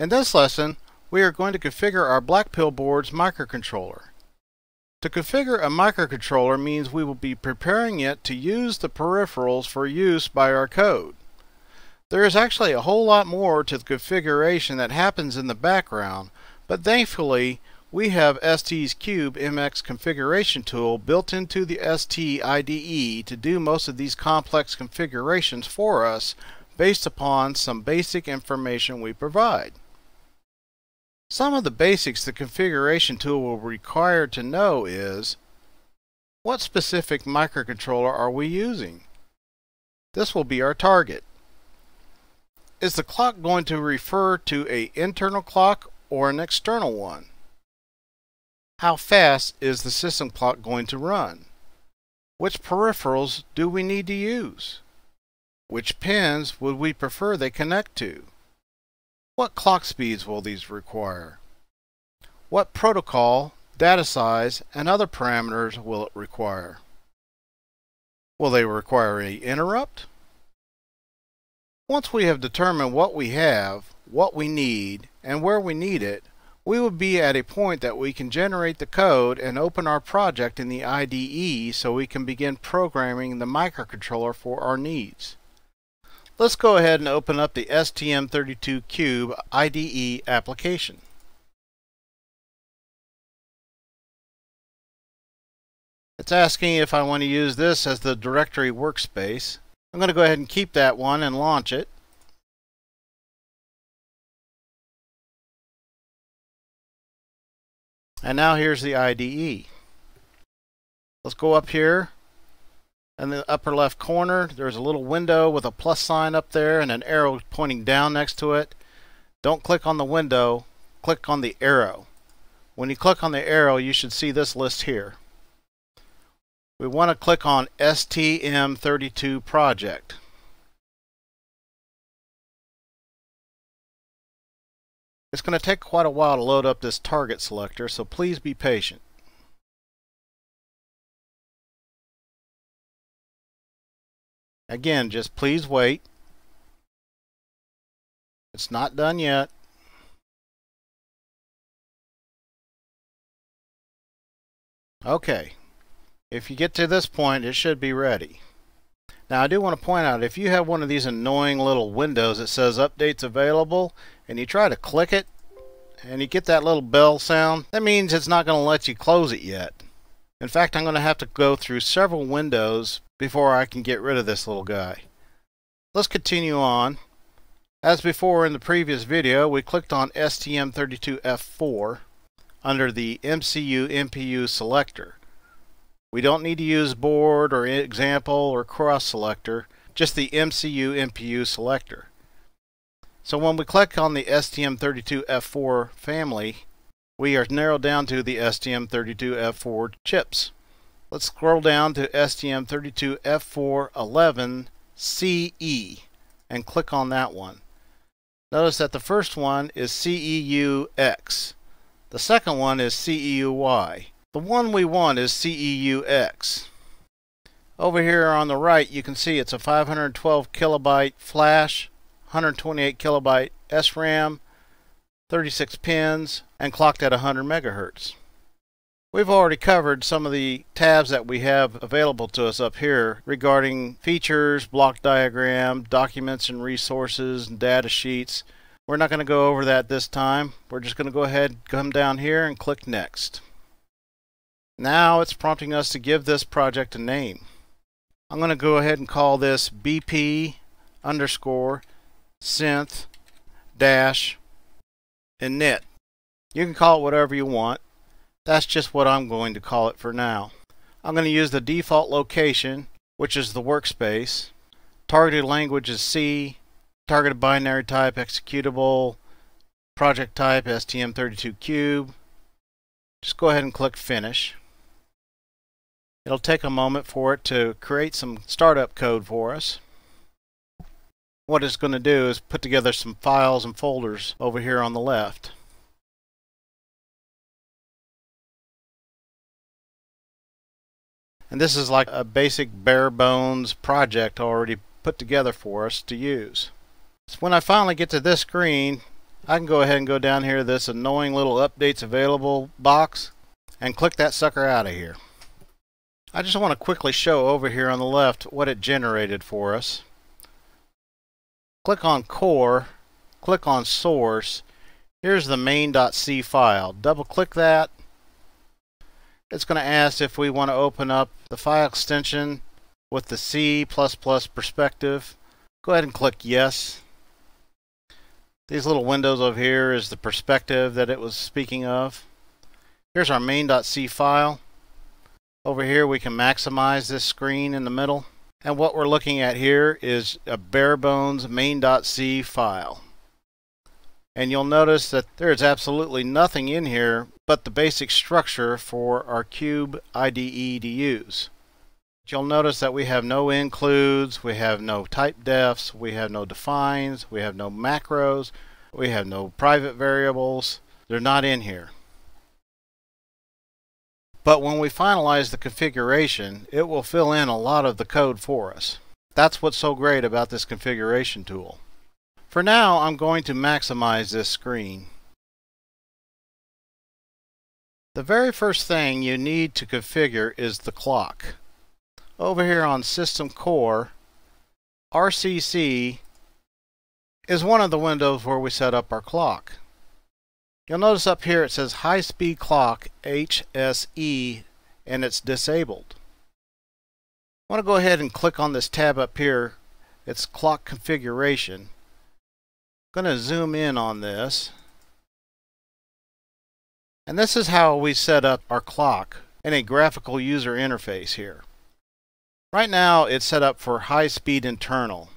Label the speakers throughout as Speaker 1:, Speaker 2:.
Speaker 1: In this lesson, we are going to configure our Blackpill board's microcontroller. To configure a microcontroller means we will be preparing it to use the peripherals for use by our code. There is actually a whole lot more to the configuration that happens in the background, but thankfully we have ST's Cube MX configuration tool built into the ST IDE to do most of these complex configurations for us based upon some basic information we provide. Some of the basics the configuration tool will require to know is what specific microcontroller are we using? This will be our target. Is the clock going to refer to a internal clock or an external one? How fast is the system clock going to run? Which peripherals do we need to use? Which pins would we prefer they connect to? What clock speeds will these require? What protocol, data size, and other parameters will it require? Will they require any interrupt? Once we have determined what we have, what we need, and where we need it, we will be at a point that we can generate the code and open our project in the IDE so we can begin programming the microcontroller for our needs. Let's go ahead and open up the STM32Cube IDE application. It's asking if I want to use this as the directory workspace. I'm going to go ahead and keep that one and launch it. And now here's the IDE. Let's go up here in the upper left corner there's a little window with a plus sign up there and an arrow pointing down next to it. Don't click on the window click on the arrow. When you click on the arrow you should see this list here. We want to click on STM32 project. It's going to take quite a while to load up this target selector so please be patient Again, just please wait. It's not done yet. Okay. If you get to this point, it should be ready. Now I do want to point out, if you have one of these annoying little windows that says updates available, and you try to click it, and you get that little bell sound, that means it's not going to let you close it yet. In fact, I'm going to have to go through several windows before I can get rid of this little guy. Let's continue on. As before in the previous video, we clicked on STM32F4 under the MCU MPU selector. We don't need to use board or example or cross selector, just the MCU MPU selector. So when we click on the STM32F4 family, we are narrowed down to the STM32F4 chips. Let's scroll down to STM32F411CE and click on that one. Notice that the first one is CEUX. The second one is CEUY. The one we want is CEUX. Over here on the right you can see it's a 512 kilobyte flash, 128 kilobyte SRAM, 36 pins, and clocked at 100 megahertz. We've already covered some of the tabs that we have available to us up here regarding features, block diagram, documents and resources, and data sheets. We're not going to go over that this time. We're just going to go ahead, come down here and click Next. Now it's prompting us to give this project a name. I'm going to go ahead and call this BP underscore synth dash init. You can call it whatever you want. That's just what I'm going to call it for now. I'm going to use the default location, which is the workspace. Targeted language is C. Targeted binary type executable. Project type STM32Cube. Just go ahead and click Finish. It'll take a moment for it to create some startup code for us. What it's going to do is put together some files and folders over here on the left. And this is like a basic bare bones project already put together for us to use. So when I finally get to this screen, I can go ahead and go down here this annoying little updates available box and click that sucker out of here. I just want to quickly show over here on the left what it generated for us. Click on core, click on source. Here's the main.c file. Double click that. It's going to ask if we want to open up the file extension with the C++ perspective. Go ahead and click yes. These little windows over here is the perspective that it was speaking of. Here's our main.c file. Over here we can maximize this screen in the middle. And what we're looking at here is a bare bones main.c file. And you'll notice that there is absolutely nothing in here but the basic structure for our Cube IDE to use. You'll notice that we have no includes, we have no type defs, we have no defines, we have no macros, we have no private variables. They're not in here. But when we finalize the configuration, it will fill in a lot of the code for us. That's what's so great about this configuration tool. For now, I'm going to maximize this screen. The very first thing you need to configure is the clock. Over here on System Core, RCC is one of the windows where we set up our clock. You'll notice up here it says High Speed Clock HSE and it's disabled. I want to go ahead and click on this tab up here. It's Clock Configuration. I'm going to zoom in on this. And this is how we set up our clock in a graphical user interface here. Right now it's set up for high speed internal.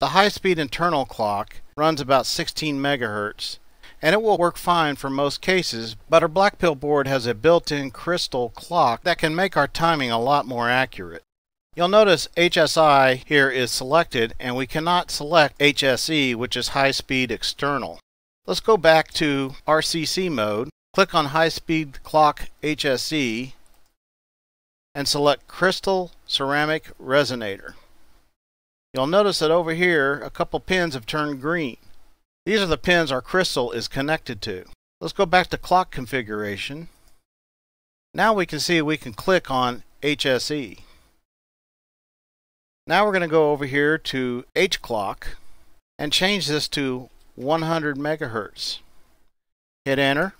Speaker 1: The high speed internal clock runs about 16 megahertz and it will work fine for most cases, but our Blackpill board has a built-in crystal clock that can make our timing a lot more accurate. You'll notice HSI here is selected and we cannot select HSE which is high speed external. Let's go back to RCC mode, click on high speed clock HSE and select crystal ceramic resonator. You'll notice that over here a couple pins have turned green. These are the pins our crystal is connected to. Let's go back to clock configuration. Now we can see we can click on HSE. Now we're going to go over here to H clock and change this to 100 megahertz. Hit enter.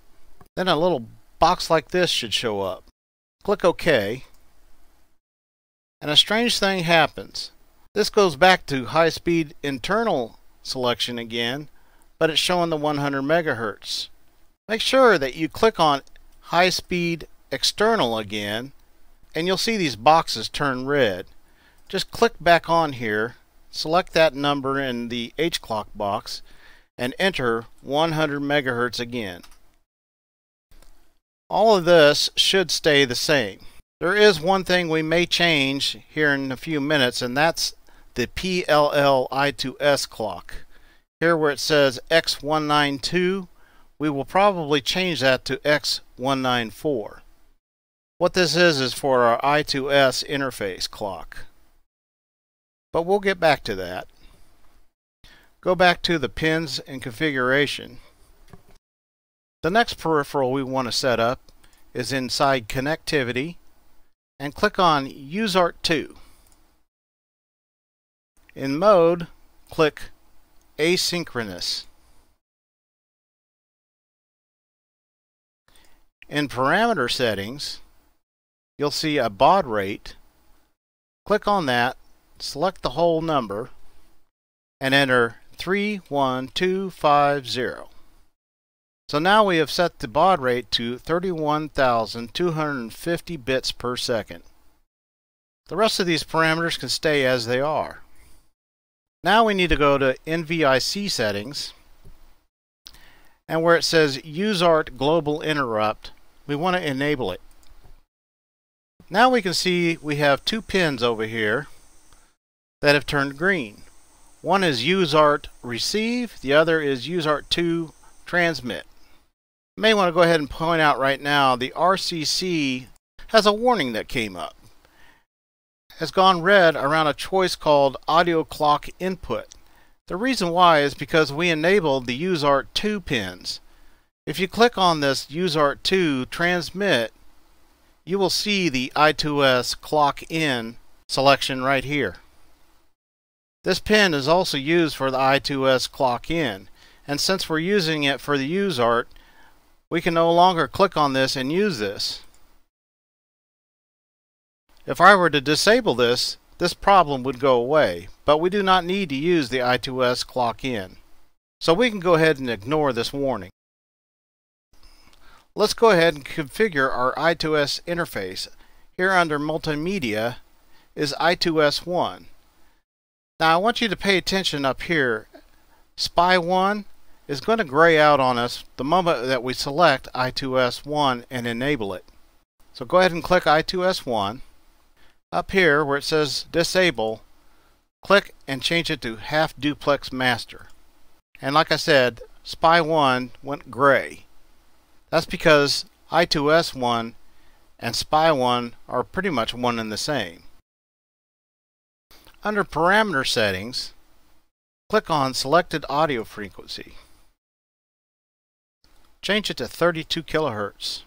Speaker 1: Then a little box like this should show up. Click OK. And a strange thing happens. This goes back to high speed internal selection again, but it's showing the 100 megahertz. Make sure that you click on high speed external again and you'll see these boxes turn red just click back on here, select that number in the H clock box, and enter 100 megahertz again. All of this should stay the same. There is one thing we may change here in a few minutes, and that's the PLL I2S clock. Here where it says X192, we will probably change that to X194. What this is is for our I2S interface clock. But we'll get back to that. Go back to the pins and configuration. The next peripheral we want to set up is inside Connectivity and click on USART2. In Mode, click Asynchronous. In Parameter Settings, you'll see a baud rate. Click on that select the whole number and enter 31250. So now we have set the baud rate to 31,250 bits per second. The rest of these parameters can stay as they are. Now we need to go to NVIC settings and where it says USART Global Interrupt, we want to enable it. Now we can see we have two pins over here that have turned green. One is USART receive, the other is USART2 transmit. May want to go ahead and point out right now the RCC has a warning that came up. Has gone red around a choice called audio clock input. The reason why is because we enabled the USART2 pins. If you click on this USART2 transmit, you will see the I2S clock in selection right here. This pin is also used for the I2S clock in, and since we're using it for the USART, we can no longer click on this and use this. If I were to disable this, this problem would go away, but we do not need to use the I2S clock in. So we can go ahead and ignore this warning. Let's go ahead and configure our I2S interface. Here under Multimedia is I2S1. Now I want you to pay attention up here. SPI1 is going to gray out on us the moment that we select I2S1 and enable it. So go ahead and click I2S1. Up here where it says disable, click and change it to half duplex master. And like I said, SPI1 went gray. That's because I2S1 and SPI1 are pretty much one and the same. Under parameter settings, click on selected audio frequency. Change it to 32 kilohertz.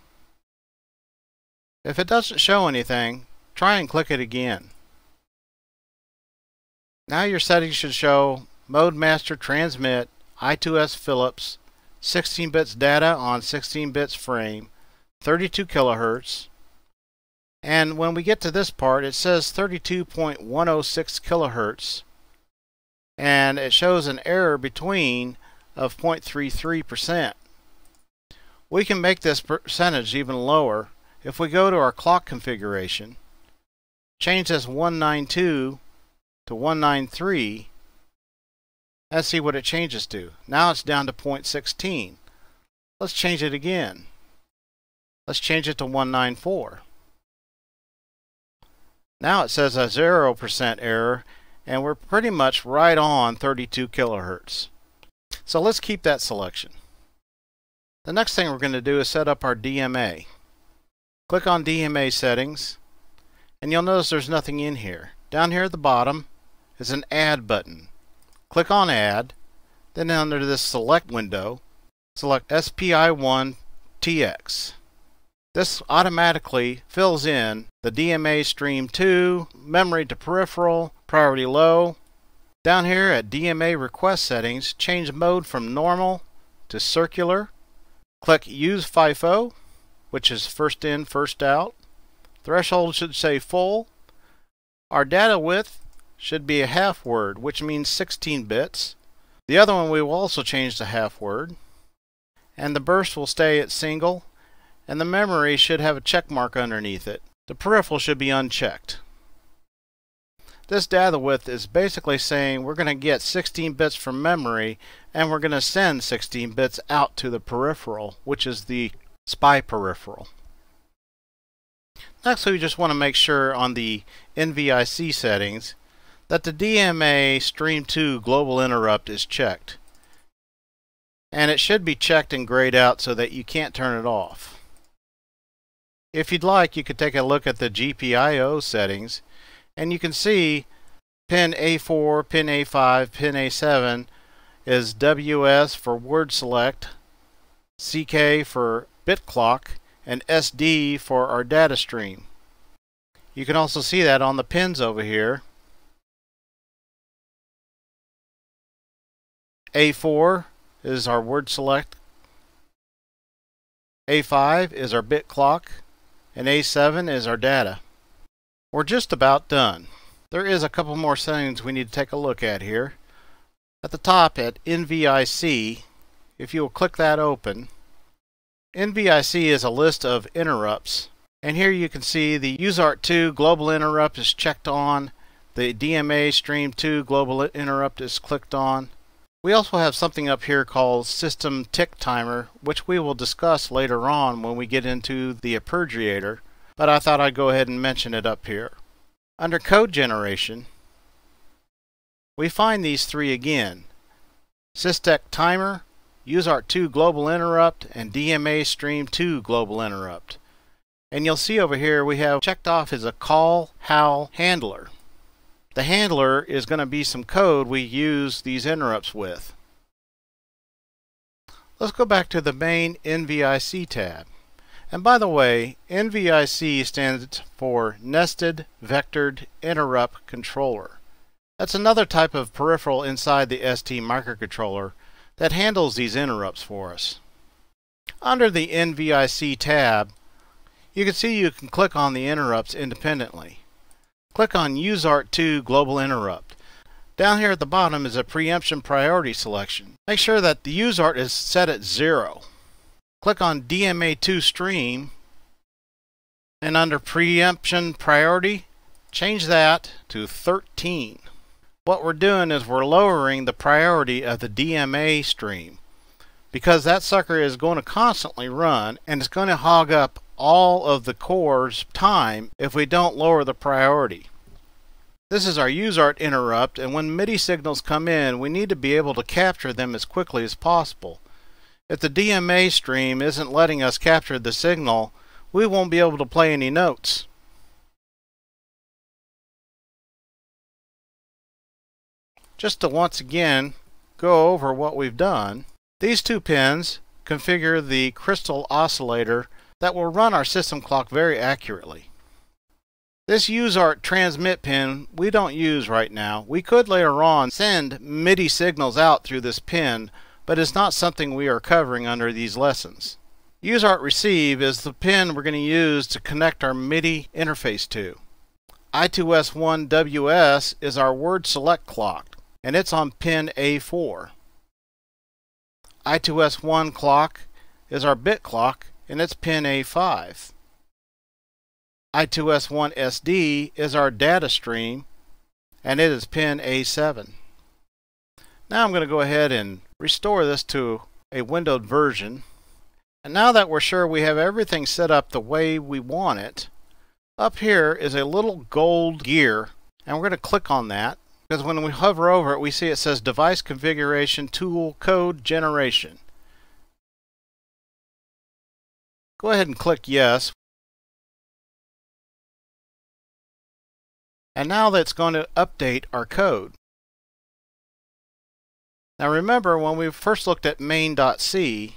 Speaker 1: If it doesn't show anything, try and click it again. Now your settings should show Mode Master Transmit, I2S Philips, 16 bits data on 16 bits frame, 32 kilohertz, and when we get to this part, it says 32.106 kilohertz. And it shows an error between of 0.33%. We can make this percentage even lower if we go to our clock configuration, change this 192 to 193, and see what it changes to. Now it's down to 0.16. Let's change it again. Let's change it to 194. Now it says a 0% error, and we're pretty much right on 32 kilohertz. So let's keep that selection. The next thing we're going to do is set up our DMA. Click on DMA settings, and you'll notice there's nothing in here. Down here at the bottom is an Add button. Click on Add, then under this Select window, select SPI1TX. This automatically fills in the DMA stream 2, memory to peripheral, priority low. Down here at DMA request settings, change mode from normal to circular. Click use FIFO, which is first in, first out. Threshold should say full. Our data width should be a half word, which means 16 bits. The other one we will also change to half word. And the burst will stay at single and the memory should have a check mark underneath it. The peripheral should be unchecked. This data width is basically saying we're going to get 16 bits from memory and we're going to send 16 bits out to the peripheral, which is the SPI peripheral. Next, we just want to make sure on the NVIC settings that the DMA Stream 2 global interrupt is checked. And it should be checked and grayed out so that you can't turn it off. If you'd like, you could take a look at the GPIO settings, and you can see pin A4, pin A5, pin A7 is WS for word select, CK for bit clock, and SD for our data stream. You can also see that on the pins over here. A4 is our word select. A5 is our bit clock and A7 is our data. We're just about done. There is a couple more settings we need to take a look at here. At the top at NVIC, if you will click that open, NVIC is a list of interrupts. And here you can see the USART2 global interrupt is checked on. The DMA Stream 2 global interrupt is clicked on. We also have something up here called System Tick Timer, which we will discuss later on when we get into the Arpeggiator, but I thought I'd go ahead and mention it up here. Under Code Generation, we find these three again. SysTick Timer, USART2 Global Interrupt, and DMA Stream 2 Global Interrupt. And you'll see over here we have checked off as a call HAL handler. The handler is going to be some code we use these interrupts with. Let's go back to the main NVIC tab. And by the way, NVIC stands for Nested Vectored Interrupt Controller. That's another type of peripheral inside the ST microcontroller that handles these interrupts for us. Under the NVIC tab, you can see you can click on the interrupts independently. Click on USART2 Global Interrupt. Down here at the bottom is a preemption priority selection. Make sure that the USART is set at 0. Click on DMA2 Stream and under preemption priority, change that to 13. What we're doing is we're lowering the priority of the DMA stream because that sucker is going to constantly run and it's going to hog up all of the core's time if we don't lower the priority. This is our USART interrupt and when MIDI signals come in we need to be able to capture them as quickly as possible. If the DMA stream isn't letting us capture the signal we won't be able to play any notes. Just to once again go over what we've done, these two pins configure the crystal oscillator that will run our system clock very accurately. This USART transmit pin we don't use right now. We could later on send MIDI signals out through this pin, but it's not something we are covering under these lessons. USART receive is the pin we're going to use to connect our MIDI interface to. I2S1WS is our word select clock, and it's on pin A4. I2S1 clock is our bit clock and it's pin A5. I2S1 SD is our data stream and it is pin A7. Now I'm going to go ahead and restore this to a windowed version. And now that we're sure we have everything set up the way we want it, up here is a little gold gear and we're going to click on that because when we hover over it, we see it says Device Configuration Tool Code Generation. Go ahead and click Yes. And now that's going to update our code. Now remember, when we first looked at main.c,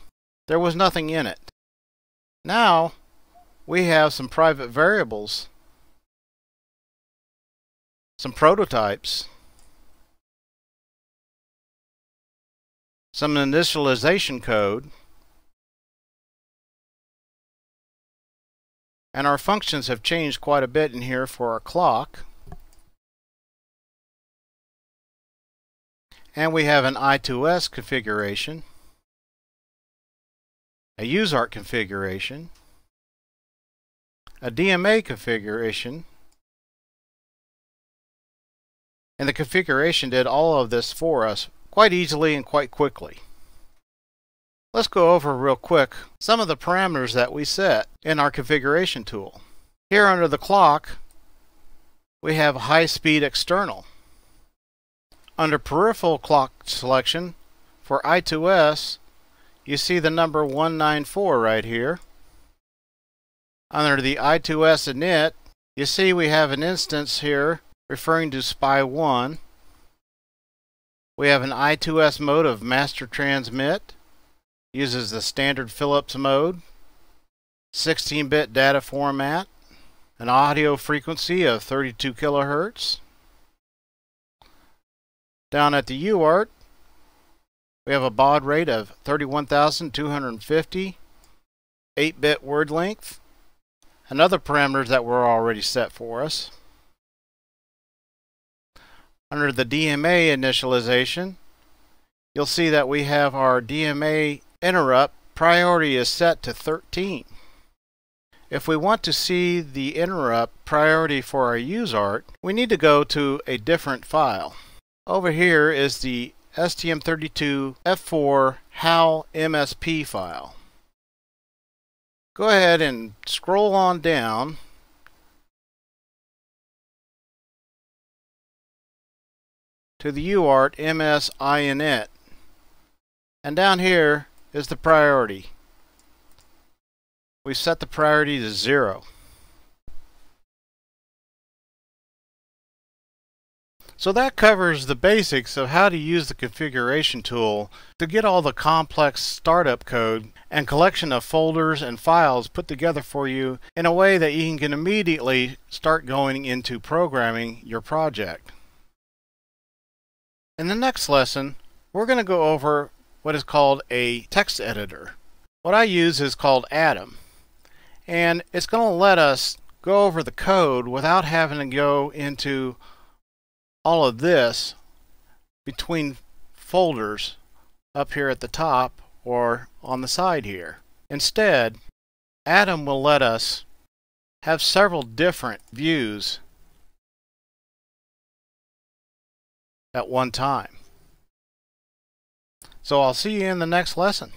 Speaker 1: there was nothing in it. Now, we have some private variables, some prototypes, some initialization code, and our functions have changed quite a bit in here for our clock. And we have an I2S configuration, a USART configuration, a DMA configuration, and the configuration did all of this for us quite easily and quite quickly. Let's go over real quick some of the parameters that we set in our configuration tool. Here under the clock, we have high speed external. Under peripheral clock selection for I2S, you see the number 194 right here. Under the I2S init, you see we have an instance here referring to SPI1. We have an I2S mode of master transmit, uses the standard Philips mode, 16-bit data format, an audio frequency of 32 kilohertz. Down at the UART, we have a baud rate of 31,250, 8-bit word length, and other parameters that were already set for us. Under the DMA initialization, you'll see that we have our DMA interrupt priority is set to 13. If we want to see the interrupt priority for our USART, we need to go to a different file. Over here is the STM32F4 HAL MSP file. Go ahead and scroll on down to the UART MS INET. And down here is the priority. We set the priority to zero. So that covers the basics of how to use the configuration tool to get all the complex startup code and collection of folders and files put together for you in a way that you can immediately start going into programming your project. In the next lesson, we're going to go over what is called a text editor. What I use is called Atom. And it's going to let us go over the code without having to go into all of this between folders up here at the top or on the side here. Instead, Atom will let us have several different views at one time. So I'll see you in the next lesson.